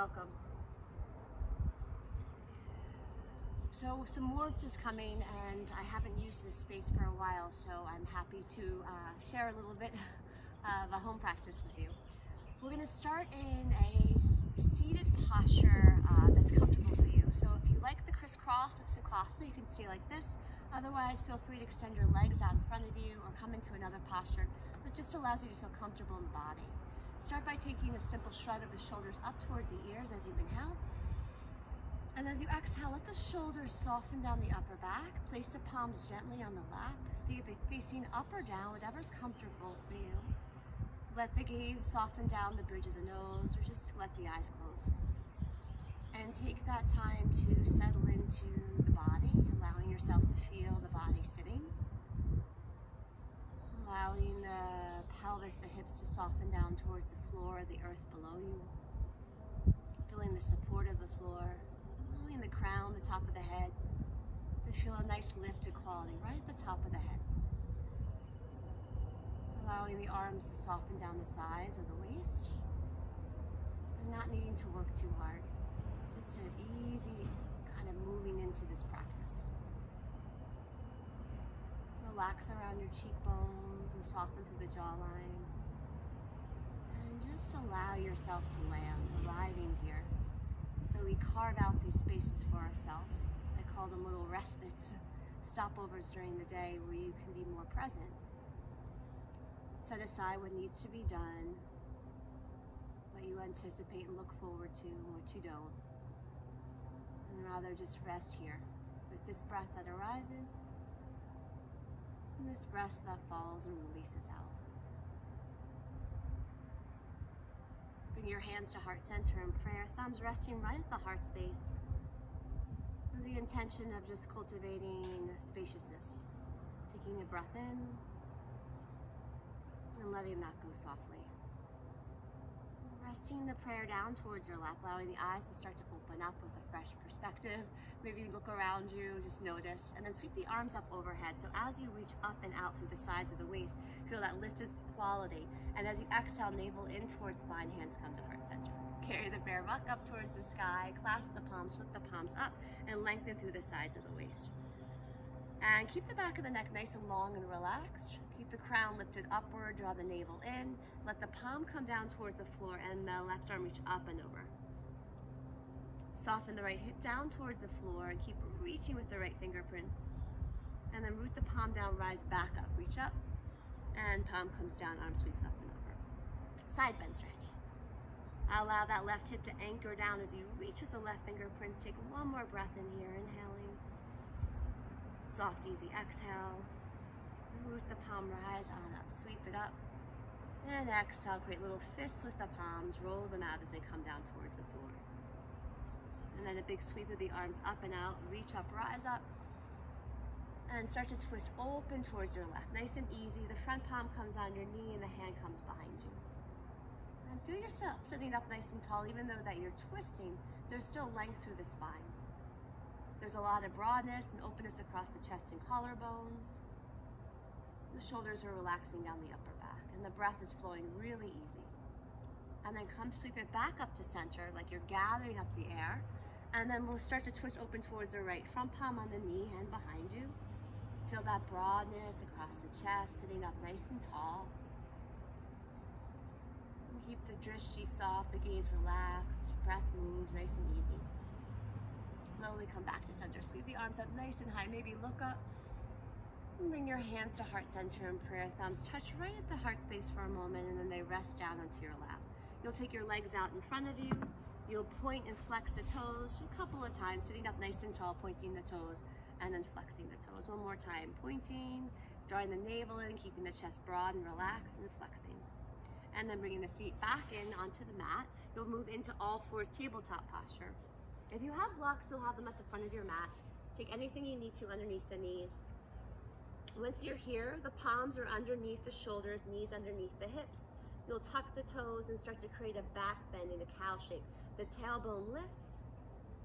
welcome. So some warmth is coming and I haven't used this space for a while, so I'm happy to uh, share a little bit of a home practice with you. We're gonna start in a seated posture uh, that's comfortable for you. So if you like the crisscross of Sukhasana, you can stay like this. Otherwise, feel free to extend your legs out in front of you or come into another posture that just allows you to feel comfortable in the body. Start by taking a simple shrug of the shoulders up towards the ears as you inhale. And as you exhale, let the shoulders soften down the upper back. Place the palms gently on the lap, facing up or down, whatever's comfortable for you. Let the gaze soften down the bridge of the nose or just let the eyes close. And take that time to settle into the body, allowing yourself to feel the body sitting. Allowing the pelvis, the hips to soften down towards the floor, the earth below you. Feeling the support of the floor allowing the crown, the top of the head, to feel a nice lifted quality right at the top of the head. Allowing the arms to soften down the sides of the waist and not needing to work too hard. Just an easy kind of moving into this practice. Relax around your cheekbones and soften through the jawline. And just allow yourself to land, arriving here. So we carve out these spaces for ourselves. I call them little respites, stopovers during the day where you can be more present. Set aside what needs to be done, what you anticipate and look forward to, and what you don't. And rather just rest here with this breath that arises and this breath that falls and releases out. Bring your hands to heart center in prayer, thumbs resting right at the heart space. With the intention of just cultivating spaciousness. Taking a breath in and letting that go softly. Resting the prayer down towards your lap, allowing the eyes to start to open up with a fresh perspective. Maybe look around you, just notice, and then sweep the arms up overhead. So as you reach up and out through the sides of the waist, feel that lifted quality. And as you exhale, navel in towards spine, hands come to heart center. Carry the prayer buck up towards the sky, clasp the palms, flip the palms up, and lengthen through the sides of the waist. And keep the back of the neck nice and long and relaxed. Keep the crown lifted upward, draw the navel in. Let the palm come down towards the floor and the left arm reach up and over. Soften the right hip down towards the floor and keep reaching with the right fingerprints. And then root the palm down, rise back up, reach up, and palm comes down, arm sweeps up and over. Side bend stretch. Allow that left hip to anchor down as you reach with the left fingerprints. Take one more breath in here, inhaling. Soft, easy exhale root the palm, rise on up, sweep it up. And exhale, create little fists with the palms, roll them out as they come down towards the floor. And then a big sweep of the arms up and out, reach up, rise up. And start to twist open towards your left. Nice and easy. The front palm comes on your knee and the hand comes behind you. And feel yourself sitting up nice and tall, even though that you're twisting, there's still length through the spine. There's a lot of broadness and openness across the chest and collarbones. The shoulders are relaxing down the upper back and the breath is flowing really easy. And then come sweep it back up to center like you're gathering up the air. And then we'll start to twist open towards the right. Front palm on the knee, hand behind you. Feel that broadness across the chest, sitting up nice and tall. And keep the drishti soft, the gaze relaxed. Breath moves nice and easy. Slowly come back to center. Sweep the arms up nice and high. Maybe look up bring your hands to heart center and prayer thumbs. Touch right at the heart space for a moment and then they rest down onto your lap. You'll take your legs out in front of you. You'll point and flex the toes a couple of times, sitting up nice and tall, pointing the toes and then flexing the toes. One more time, pointing, drawing the navel in, keeping the chest broad and relaxed and flexing. And then bringing the feet back in onto the mat. You'll move into all fours tabletop posture. If you have blocks, you'll have them at the front of your mat. Take anything you need to underneath the knees once you're here, the palms are underneath the shoulders, knees underneath the hips. You'll tuck the toes and start to create a back bend in a cow shape. The tailbone lifts,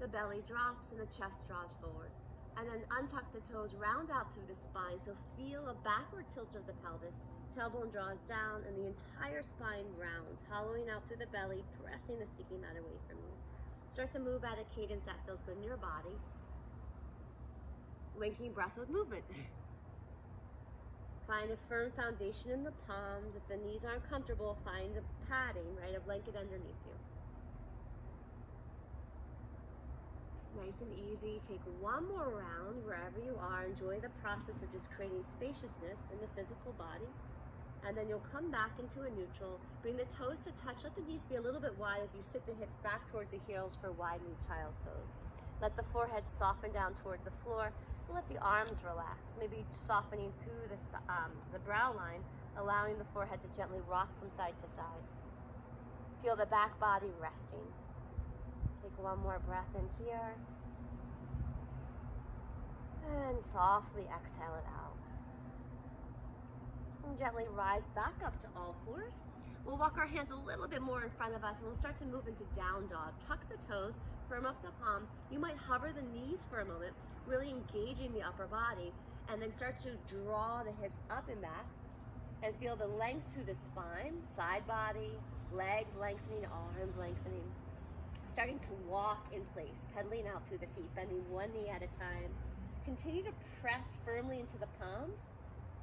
the belly drops, and the chest draws forward. And then untuck the toes, round out through the spine. So feel a backward tilt of the pelvis. Tailbone draws down and the entire spine rounds, hollowing out through the belly, pressing the sticky mat away from you. Start to move at a cadence that feels good in your body. Linking breath with movement. Find a firm foundation in the palms. If the knees aren't comfortable, find the padding, right? A blanket underneath you. Nice and easy. Take one more round wherever you are. Enjoy the process of just creating spaciousness in the physical body. And then you'll come back into a neutral. Bring the toes to touch. Let the knees be a little bit wide as you sit the hips back towards the heels for wide knee child's pose. Let the forehead soften down towards the floor And let the arms relax, maybe softening through the, um, the brow line, allowing the forehead to gently rock from side to side. Feel the back body resting. Take one more breath in here. And softly exhale it out. And gently rise back up to all fours. We'll walk our hands a little bit more in front of us and we'll start to move into down dog. Tuck the toes, firm up the palms. You might hover the knees for a moment really engaging the upper body, and then start to draw the hips up and back and feel the length through the spine, side body, legs lengthening, arms lengthening. Starting to walk in place, pedaling out through the feet, bending one knee at a time. Continue to press firmly into the palms,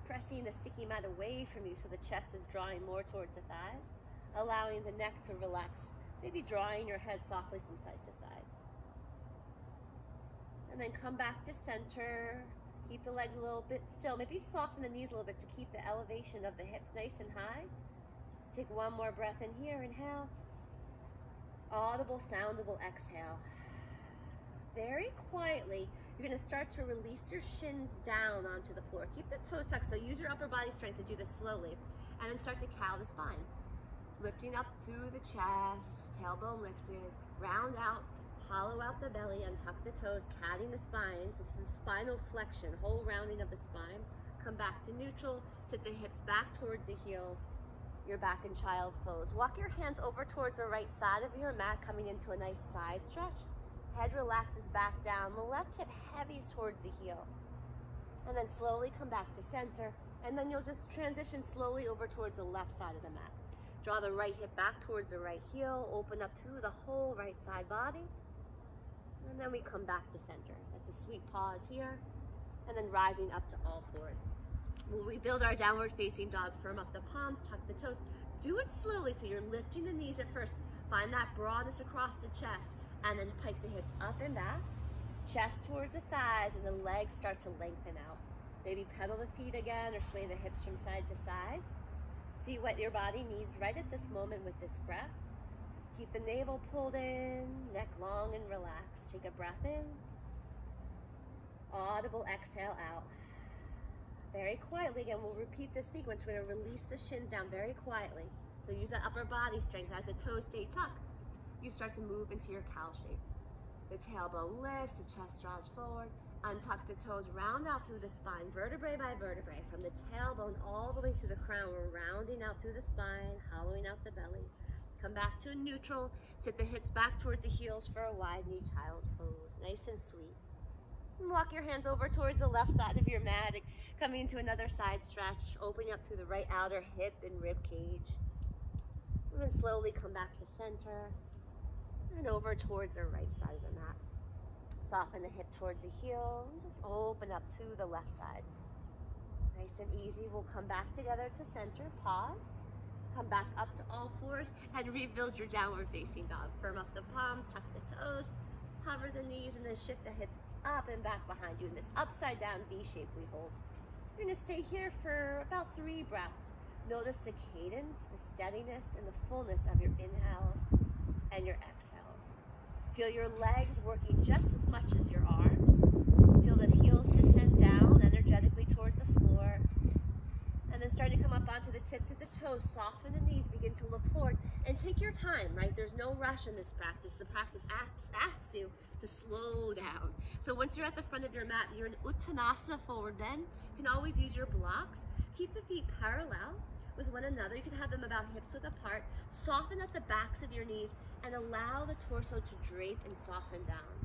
pressing the sticky mat away from you so the chest is drawing more towards the thighs, allowing the neck to relax, maybe drawing your head softly from side to side and then come back to center. Keep the legs a little bit still. Maybe soften the knees a little bit to keep the elevation of the hips nice and high. Take one more breath in here. Inhale. Audible, soundable exhale. Very quietly, you're going to start to release your shins down onto the floor. Keep the toes tucked, so use your upper body strength to do this slowly. And then start to cow the spine. Lifting up through the chest, tailbone lifted, round out Hollow out the belly, untuck the toes, catting the spine. So this is spinal flexion, whole rounding of the spine. Come back to neutral, sit the hips back towards the heels. You're back in child's pose. Walk your hands over towards the right side of your mat, coming into a nice side stretch. Head relaxes back down. The left hip heavies towards the heel. And then slowly come back to center. And then you'll just transition slowly over towards the left side of the mat. Draw the right hip back towards the right heel. Open up through the whole right side body. And then we come back to center. That's a sweet pause here. And then rising up to all fours. We'll rebuild our downward facing dog. Firm up the palms, tuck the toes. Do it slowly so you're lifting the knees at first. Find that broadness across the chest. And then pike the hips up and back. Chest towards the thighs and the legs start to lengthen out. Maybe pedal the feet again or sway the hips from side to side. See what your body needs right at this moment with this breath. Keep the navel pulled in, neck long and relaxed. Take a breath in. Audible exhale out. Very quietly, again, we'll repeat this sequence. We're gonna release the shins down very quietly. So use that upper body strength as the toes stay tucked. You start to move into your cow shape. The tailbone lifts, the chest draws forward. Untuck the toes, round out through the spine, vertebrae by vertebrae. From the tailbone all the way through the crown, we're rounding out through the spine, hollowing out the belly. Come back to neutral. Sit the hips back towards the heels for a wide knee child's pose. Nice and sweet. And walk your hands over towards the left side of your mat. Coming into another side stretch. Opening up through the right outer hip and rib cage. And then slowly come back to center. And over towards the right side of the mat. Soften the hip towards the heel. And just open up through the left side. Nice and easy. We'll come back together to center. Pause. Come back up to all fours and rebuild your downward facing dog. Firm up the palms, tuck the toes, hover the knees, and then shift the hips up and back behind you in this upside down V shape we hold. You're gonna stay here for about three breaths. Notice the cadence, the steadiness, and the fullness of your inhales and your exhales. Feel your legs working just as much as your arms. Feel the heels descend down energetically towards the floor And then starting to come up onto the tips of the toes, soften the knees, begin to look forward, and take your time, right? There's no rush in this practice. The practice asks, asks you to slow down. So once you're at the front of your mat, you're in Uttanasana forward bend. You can always use your blocks. Keep the feet parallel with one another. You can have them about hips width apart. Soften at the backs of your knees and allow the torso to drape and soften down.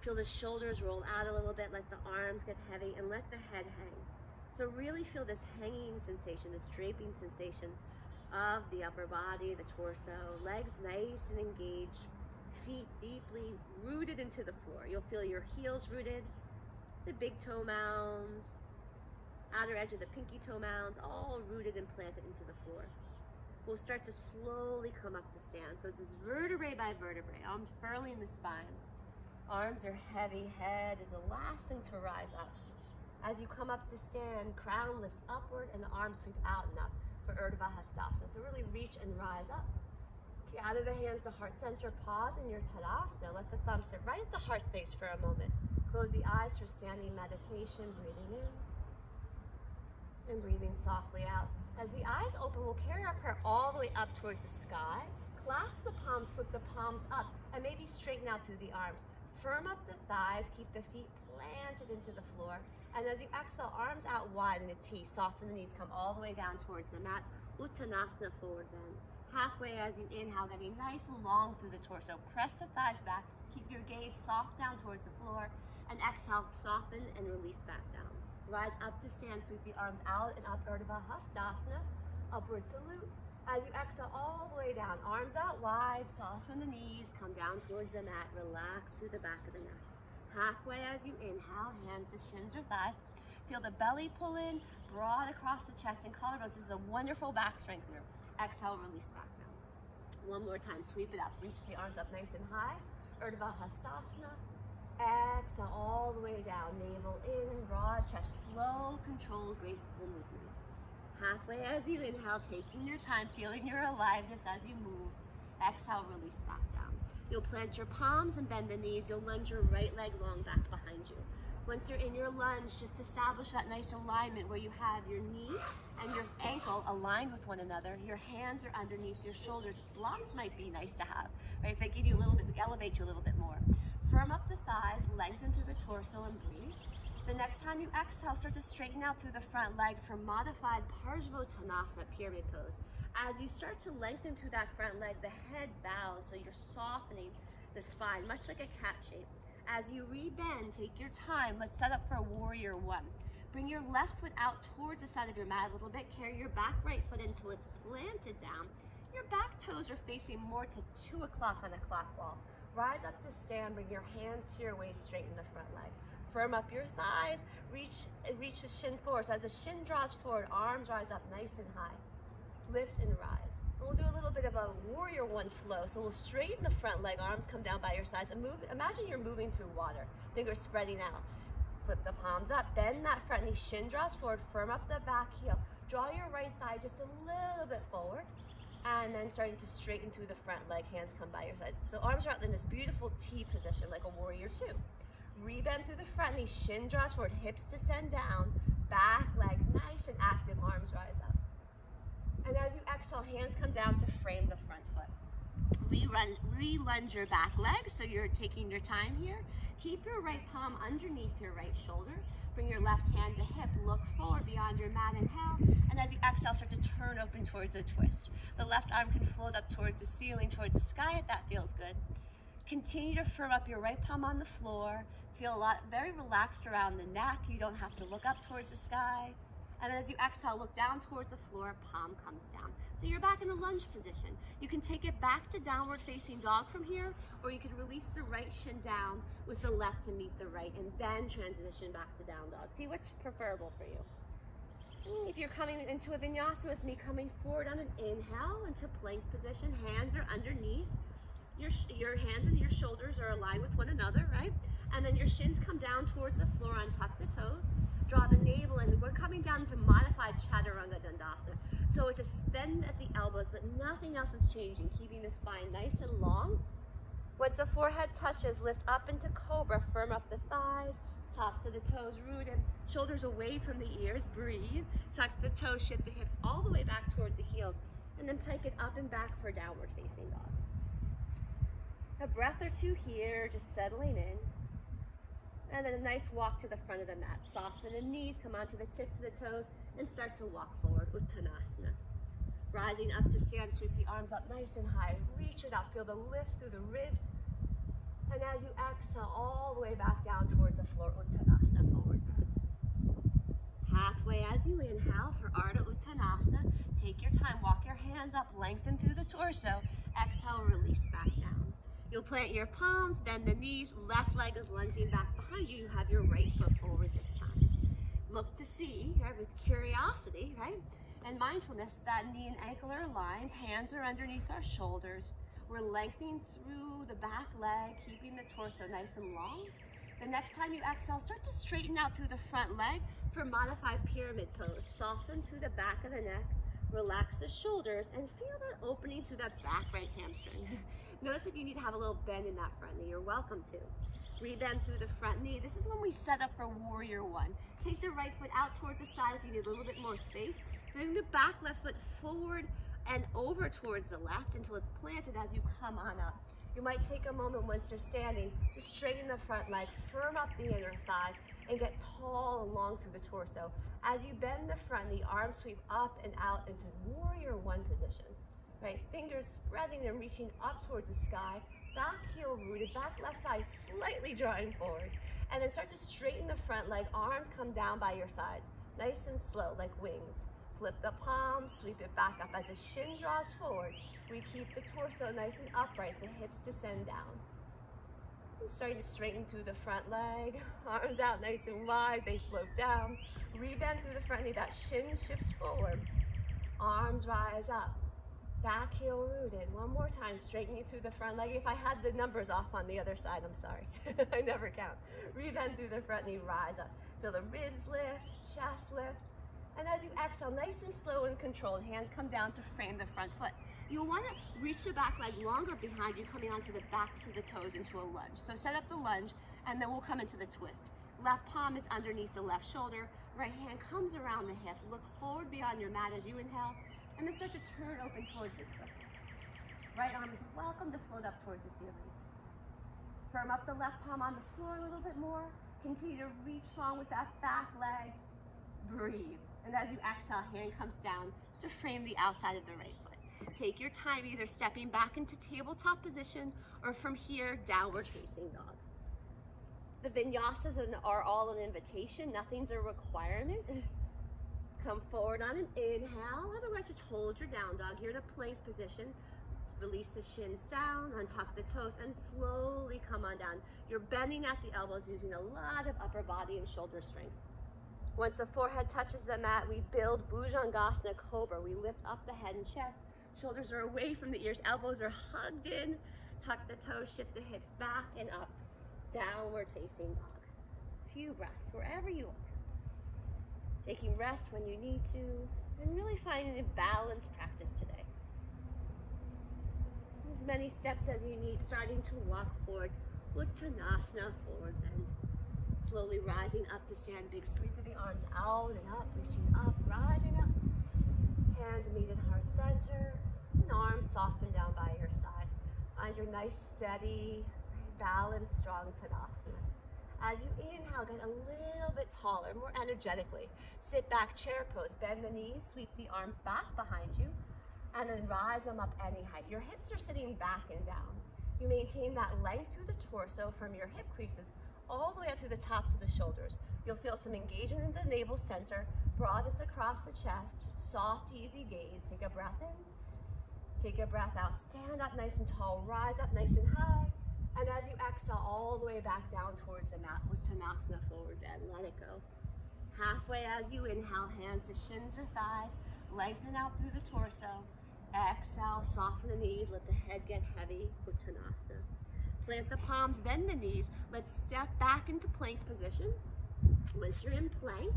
Feel the shoulders roll out a little bit, let the arms get heavy, and let the head hang. So really feel this hanging sensation, this draping sensation of the upper body, the torso, legs nice and engaged, feet deeply rooted into the floor. You'll feel your heels rooted, the big toe mounds, outer edge of the pinky toe mounds, all rooted and planted into the floor. We'll start to slowly come up to stand. So it's this vertebrae by vertebrae, arms furling the spine. Arms are heavy, head is the last thing to rise up. As you come up to stand, crown lifts upward and the arms sweep out and up for Urdhva Hastasana. So really reach and rise up. Gather the hands to heart center, pause in your Tadasana. Let the thumbs sit right at the heart space for a moment. Close the eyes for standing meditation, breathing in and breathing softly out. As the eyes open, we'll carry our prayer all the way up towards the sky. Clasp the palms, put the palms up, and maybe straighten out through the arms. Firm up the thighs, keep the feet planted into the floor. And as you exhale, arms out wide in a T, soften the knees, come all the way down towards the mat. Uttanasana, forward bend. Halfway as you inhale, getting nice and long through the torso. Press the thighs back, keep your gaze soft down towards the floor, and exhale, soften and release back down. Rise up to stand, sweep the arms out and up, Urdhva Hastasana, upward salute. As you exhale all the way down, arms out wide, soften the knees, come down towards the mat, relax through the back of the neck. Halfway as you inhale, hands to shins or thighs. Feel the belly pull in, broad across the chest and collarbones. This is a wonderful back strengthener. Exhale, release back down. One more time, sweep it up. Reach the arms up nice and high. Urdhva Hastasana. Exhale all the way down. Navel in, broad chest. Slow, controlled, graceful movements. Halfway as you inhale, taking your time, feeling your aliveness as you move. Exhale, release back down. You'll plant your palms and bend the knees. You'll lunge your right leg long back behind you. Once you're in your lunge, just establish that nice alignment where you have your knee and your ankle aligned with one another. Your hands are underneath your shoulders. Blocks might be nice to have, right? If they give you a little bit, elevate you a little bit more. Firm up thighs, lengthen through the torso and breathe. The next time you exhale, start to straighten out through the front leg for modified Parsvottanasana, pyramid pose. As you start to lengthen through that front leg, the head bows, so you're softening the spine, much like a cat shape. As you rebend, take your time. Let's set up for warrior one. Bring your left foot out towards the side of your mat a little bit. Carry your back right foot until it's planted down. Your back toes are facing more to two o'clock on the clock wall. Rise up to stand, bring your hands to your waist, straighten the front leg. Firm up your thighs, reach, reach the shin forward. So as the shin draws forward, arms rise up nice and high. Lift and rise. We'll do a little bit of a warrior one flow. So we'll straighten the front leg, arms come down by your sides, and move. Imagine you're moving through water. Fingers spreading out. Flip the palms up, bend that front knee, shin draws forward, firm up the back heel. Draw your right thigh just a little bit forward and then starting to straighten through the front leg, hands come by your side. So arms are out in this beautiful T position, like a warrior two. Rebend through the front knee, shin draws forward, hips descend down, back leg nice and active, arms rise up. And as you exhale, hands come down to frame the front foot. Re-run, re-lunge your back leg, so you're taking your time here. Keep your right palm underneath your right shoulder. Bring your left hand to hip, look forward beyond your mat, inhale. And as you exhale, start to turn open towards a twist. The left arm can float up towards the ceiling, towards the sky if that feels good. Continue to firm up your right palm on the floor. Feel a lot, very relaxed around the neck. You don't have to look up towards the sky. And as you exhale, look down towards the floor, palm comes down. So you're back in the lunge position. You can take it back to downward facing dog from here, or you can release the right shin down with the left to meet the right, and then transition back to down dog. See what's preferable for you. If you're coming into a vinyasa with me, coming forward on an inhale into plank position, hands are underneath. Your, your hands and your shoulders are aligned with one another, right? And then your shins come down towards the floor, untuck the toes draw the navel and we're coming down to modified chaturanga dandasana. So it's a bend at the elbows, but nothing else is changing, keeping the spine nice and long. Once the forehead touches, lift up into cobra, firm up the thighs, tops of the toes rooted, shoulders away from the ears, breathe, tuck the toes, shift the hips all the way back towards the heels, and then plank it up and back for downward facing dog. A breath or two here, just settling in. And then a nice walk to the front of the mat. Soften the knees, come onto the tips of the toes, and start to walk forward, Uttanasana. Rising up to stand, sweep the arms up nice and high. Reach it up, feel the lift through the ribs. And as you exhale all the way back down towards the floor, Uttanasana, forward Halfway as you inhale for Ardha Uttanasana, take your time, walk your hands up, lengthen through the torso. Exhale, release back down. You'll plant your palms, bend the knees, left leg is lunging back behind you. You have your right foot forward this time. Look to see, right, with curiosity, right? And mindfulness, that knee and ankle are aligned, hands are underneath our shoulders. We're lengthening through the back leg, keeping the torso nice and long. The next time you exhale, start to straighten out through the front leg for modified pyramid pose. Soften through the back of the neck, relax the shoulders, and feel that opening through that back right hamstring. Notice if you need to have a little bend in that front knee, you're welcome to. Rebend through the front knee. This is when we set up for warrior one. Take the right foot out towards the side if you need a little bit more space. Bring the back left foot forward and over towards the left until it's planted as you come on up. You might take a moment once you're standing to straighten the front leg, firm up the inner thighs, and get tall along through the torso. As you bend the front, the arms sweep up and out into warrior one position. Right, fingers spreading and reaching up towards the sky, back heel rooted, back left thigh slightly drawing forward. And then start to straighten the front leg, arms come down by your sides, nice and slow like wings. Flip the palms, sweep it back up as the shin draws forward. We keep the torso nice and upright, the hips descend down. And starting to straighten through the front leg, arms out nice and wide, they float down. Rebend through the front knee, that shin shifts forward. Arms rise up, back heel rooted. One more time, straighten you through the front leg. If I had the numbers off on the other side, I'm sorry. I never count. Rebend through the front knee, rise up. Feel the ribs lift, chest lift. And as you exhale, nice and slow and controlled, hands come down to frame the front foot. You'll want to reach the back leg longer behind you, coming onto the backs of the toes into a lunge. So set up the lunge, and then we'll come into the twist. Left palm is underneath the left shoulder. Right hand comes around the hip. Look forward beyond your mat as you inhale, and then start to turn open towards the twist. Right arm is welcome to float up towards the ceiling. Firm up the left palm on the floor a little bit more. Continue to reach long with that back leg. Breathe. And as you exhale, hand comes down to frame the outside of the right foot. Take your time either stepping back into tabletop position or from here, downward facing dog. The vinyasas are all an invitation. Nothing's a requirement. Come forward on an inhale. Otherwise, just hold your down dog. You're in a plank position. Release the shins down, untuck the toes, and slowly come on down. You're bending at the elbows using a lot of upper body and shoulder strength. Once the forehead touches the mat, we build Bhujangasana Cobra. We lift up the head and chest. Shoulders are away from the ears. Elbows are hugged in. Tuck the toes, shift the hips back and up. Downward facing dog. Few breaths wherever you are. Taking rest when you need to. And really finding a balanced practice today. As many steps as you need, starting to walk forward. Uttanasana, forward bend. Slowly rising up to stand, big sweep of the arms out and up, reaching up, rising up. Hands meet at heart center, and arms soften down by your side. Find your nice, steady, balanced, strong Tadasana. As you inhale, get a little bit taller, more energetically. Sit back, chair pose, bend the knees, sweep the arms back behind you, and then rise them up any height. Your hips are sitting back and down. You maintain that length through the torso from your hip creases all the way up through the tops of the shoulders. You'll feel some engagement in the navel center, broadness across the chest, soft, easy gaze. Take a breath in, take a breath out. Stand up nice and tall, rise up nice and high. And as you exhale, all the way back down towards the mat, with Uttanasana forward bend, let it go. Halfway as you inhale, hands to shins or thighs, lengthen out through the torso. Exhale, soften the knees, let the head get heavy, Uttanasana. Plant the palms, bend the knees. Let's step back into plank position. Once you're in plank,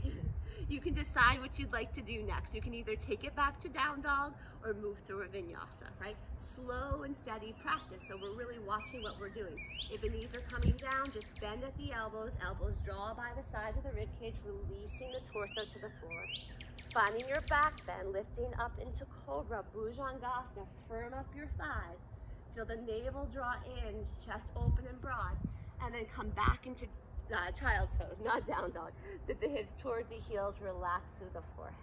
you can decide what you'd like to do next. You can either take it back to down dog or move through a vinyasa, right? Slow and steady practice. So we're really watching what we're doing. If the knees are coming down, just bend at the elbows. Elbows draw by the sides of the rib cage, releasing the torso to the floor. Finding your back bend, lifting up into Cobra, Bhujangasana. Firm up your thighs. Feel the navel draw in, chest open and broad, and then come back into uh, child's pose, not down dog. Sit the hips towards the heels, relax through the forehead.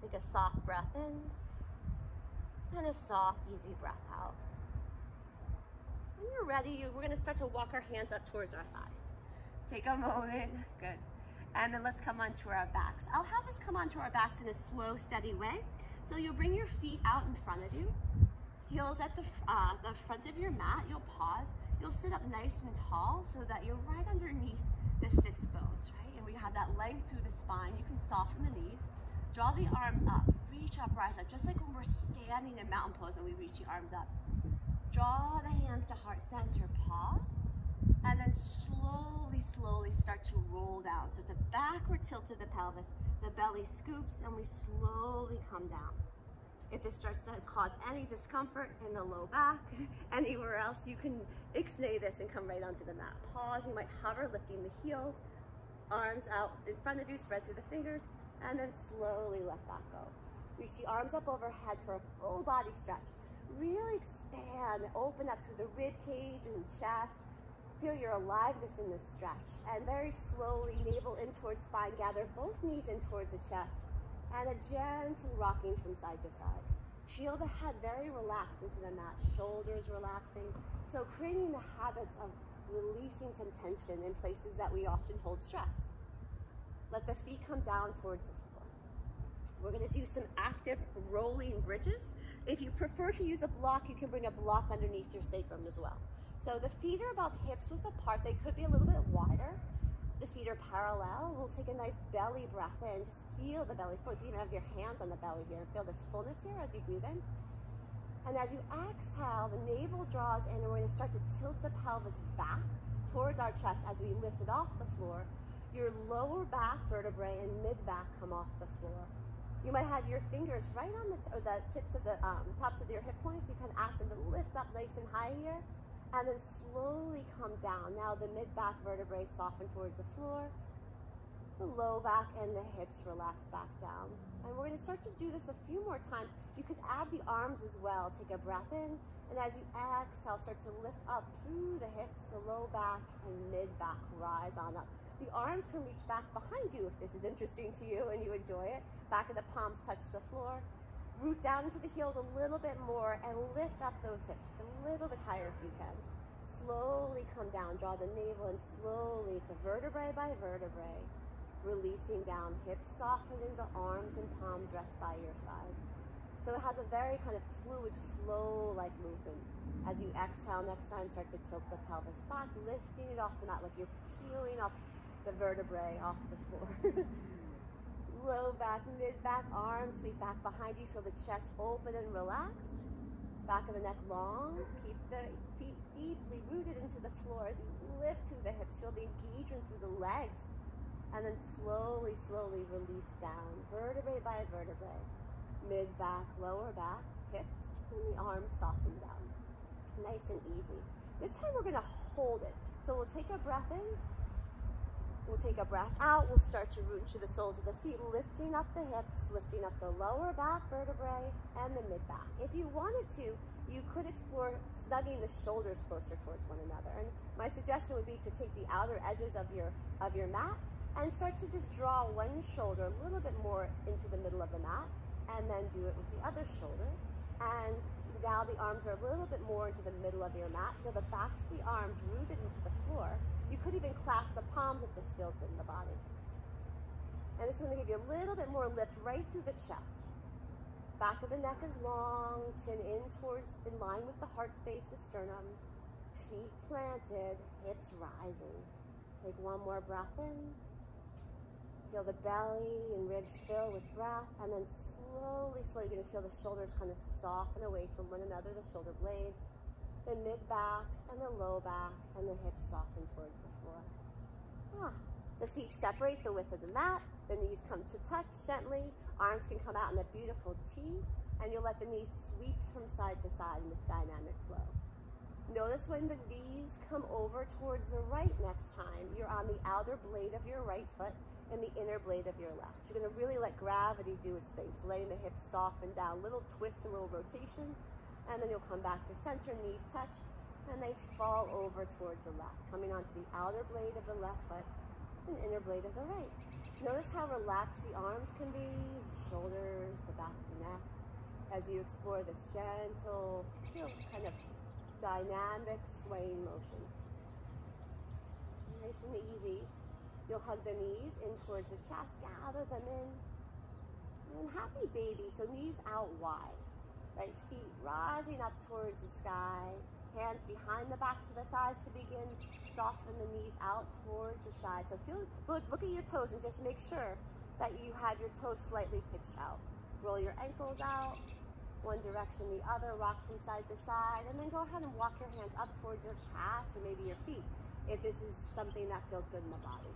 Take a soft breath in, and a soft, easy breath out. When you're ready, we're gonna start to walk our hands up towards our thighs. Take a moment, good. And then let's come onto our backs. I'll have us come onto our backs in a slow, steady way. So you'll bring your feet out in front of you, heels at the, uh, the front of your mat, you'll pause. You'll sit up nice and tall so that you're right underneath the sits bones, right? And we have that length through the spine. You can soften the knees. Draw the arms up, reach up, rise up, just like when we're standing in mountain pose and we reach the arms up. Draw the hands to heart center, pause, and then slowly, slowly start to roll down. So it's a backward tilt of the pelvis. The belly scoops and we slowly come down. If this starts to cause any discomfort in the low back, anywhere else, you can ixnay this and come right onto the mat. Pause, you might hover, lifting the heels, arms out in front of you, spread through the fingers, and then slowly let that go. Reach the arms up overhead for a full body stretch. Really expand, open up through the rib cage and chest. Feel your aliveness in this stretch. And very slowly, navel in towards spine, gather both knees in towards the chest and a gentle rocking from side to side. Feel the head very relaxed into the mat, shoulders relaxing. So creating the habits of releasing some tension in places that we often hold stress. Let the feet come down towards the floor. We're gonna do some active rolling bridges. If you prefer to use a block, you can bring a block underneath your sacrum as well. So the feet are about hips width apart. They could be a little bit wider. The feet are parallel. We'll take a nice belly breath in. Just feel the belly flow. You can have your hands on the belly here feel this fullness here as you breathe in. And as you exhale, the navel draws in and we're gonna start to tilt the pelvis back towards our chest as we lift it off the floor. Your lower back vertebrae and mid back come off the floor. You might have your fingers right on the, the tips of the um, tops of your hip points. You can ask them to lift up nice and high here and then slowly come down. Now the mid-back vertebrae soften towards the floor. The low back and the hips relax back down. Start to do this a few more times. You could add the arms as well. Take a breath in, and as you exhale, start to lift up through the hips, the low back and mid-back rise on up. The arms can reach back behind you if this is interesting to you and you enjoy it. Back of the palms touch the floor. Root down into the heels a little bit more and lift up those hips a little bit higher if you can. Slowly come down, draw the navel and slowly, it's a vertebrae by vertebrae, releasing down, hips softening, the arms and palms rest by your side. So it has a very kind of fluid flow-like movement. As you exhale next time, start to tilt the pelvis back, lifting it off the mat like you're peeling up the vertebrae off the floor. low back, mid back, arms sweep back behind you. Feel the chest open and relaxed. Back of the neck long. Keep the feet deeply rooted into the floor as you lift through the hips. Feel the engagement through the legs. And then slowly, slowly release down, vertebrae by vertebrae. Mid back, lower back, hips, and the arms soften down. Nice and easy. This time we're gonna hold it. So we'll take a breath in We'll take a breath out. We'll start to root into the soles of the feet, lifting up the hips, lifting up the lower back vertebrae and the mid back. If you wanted to, you could explore snugging the shoulders closer towards one another. And my suggestion would be to take the outer edges of your of your mat and start to just draw one shoulder a little bit more into the middle of the mat and then do it with the other shoulder. And now the arms are a little bit more into the middle of your mat. Feel the backs of the arms rooted into the floor you could even clasp the palms if this feels good in the body. And this is going to give you a little bit more lift right through the chest. Back of the neck is long, chin in towards, in line with the heart space, the sternum. Feet planted, hips rising. Take one more breath in. Feel the belly and ribs fill with breath, and then slowly, slowly, you're going to feel the shoulders kind of soften away from one another, the shoulder blades the mid back and the low back and the hips soften towards the floor. Ah. The feet separate the width of the mat, the knees come to touch gently, arms can come out in a beautiful T, and you'll let the knees sweep from side to side in this dynamic flow. Notice when the knees come over towards the right next time, you're on the outer blade of your right foot and the inner blade of your left. You're gonna really let gravity do its thing, just letting the hips soften down, little twist, a little rotation, and then you'll come back to center, knees touch, and they fall over towards the left, coming onto the outer blade of the left foot and inner blade of the right. Notice how relaxed the arms can be, the shoulders, the back of the neck, as you explore this gentle, you know, kind of dynamic swaying motion. Nice and easy. You'll hug the knees in towards the chest, gather them in. And happy baby, so knees out wide. Right feet rising up towards the sky. Hands behind the backs of the thighs to begin. Soften the knees out towards the side. So feel good. Look at your toes and just make sure that you have your toes slightly pitched out. Roll your ankles out, one direction, the other, rock from side to side, and then go ahead and walk your hands up towards your calves or maybe your feet if this is something that feels good in the body.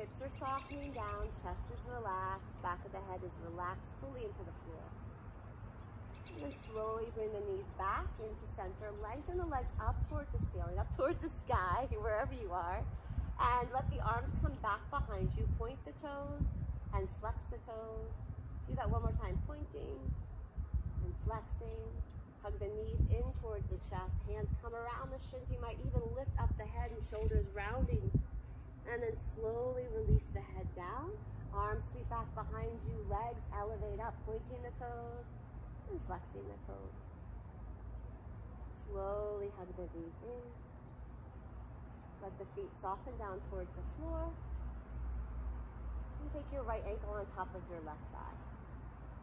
Hips are softening down, chest is relaxed, back of the head is relaxed fully into the floor. And then slowly bring the knees back into center, lengthen the legs up towards the ceiling, up towards the sky, wherever you are. And let the arms come back behind you. Point the toes and flex the toes. Do that one more time, pointing and flexing. Hug the knees in towards the chest. Hands come around the shins. You might even lift up the head and shoulders rounding. And then slowly release the head down. Arms sweep back behind you. Legs elevate up, pointing the toes and flexing the toes. Slowly hug the knees in. Let the feet soften down towards the floor. And take your right ankle on top of your left thigh.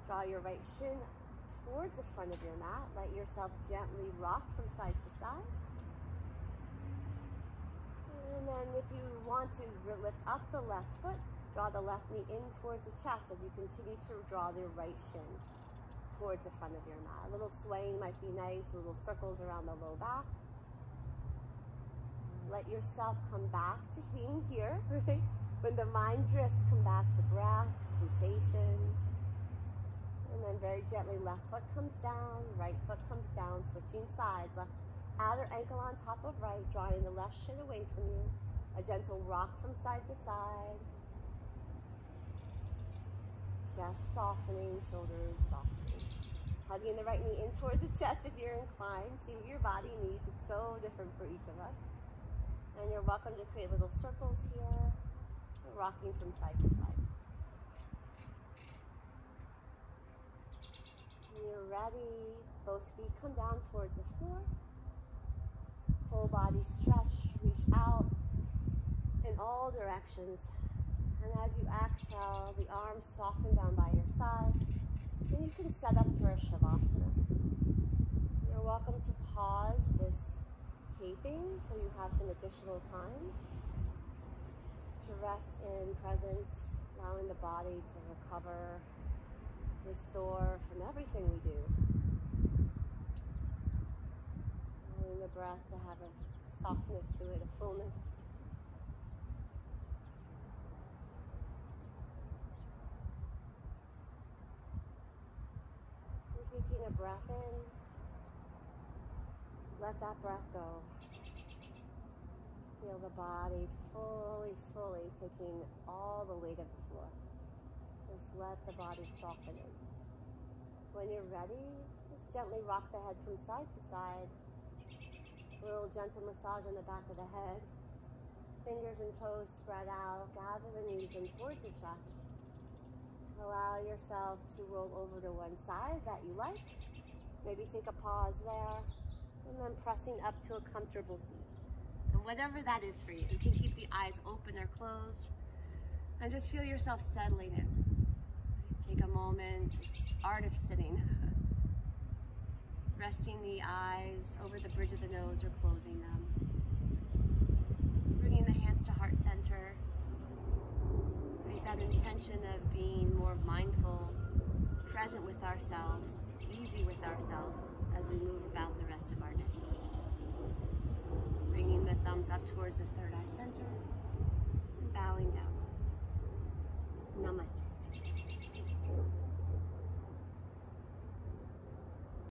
Draw your right shin towards the front of your mat. Let yourself gently rock from side to side. And then if you want to lift up the left foot, draw the left knee in towards the chest as you continue to draw the right shin towards the front of your mat. A little swaying might be nice, little circles around the low back. Let yourself come back to being here, right? When the mind drifts, come back to breath, sensation, and then very gently, left foot comes down, right foot comes down, switching sides. Left outer ankle on top of right, drawing the left shin away from you. A gentle rock from side to side. Chest softening, shoulders softening. Hugging the right knee in towards the chest if you're inclined. See what your body needs. It's so different for each of us. And you're welcome to create little circles here. Rocking from side to side. When you're ready, both feet come down towards the floor. Full body stretch, reach out in all directions. And as you exhale, the arms soften down by your sides. And you can set up for a Shavasana. You're welcome to pause this taping so you have some additional time to rest in presence, allowing the body to recover restore from everything we do. Allowing the breath to have a softness to it, a fullness. And taking a breath in, let that breath go. Feel the body fully, fully taking all the weight of the floor. Just let the body soften in. When you're ready, just gently rock the head from side to side. A little gentle massage on the back of the head. Fingers and toes spread out. Gather the knees in towards the chest. Allow yourself to roll over to one side that you like. Maybe take a pause there. And then pressing up to a comfortable seat. And whatever that is for you, you can keep the eyes open or closed. And just feel yourself settling in. Take a moment, this art of sitting. resting the eyes over the bridge of the nose or closing them. Bringing the hands to heart center. Right, that intention of being more mindful, present with ourselves, easy with ourselves as we move about the rest of our day. Bringing the thumbs up towards the third eye center and bowing down. Namaste.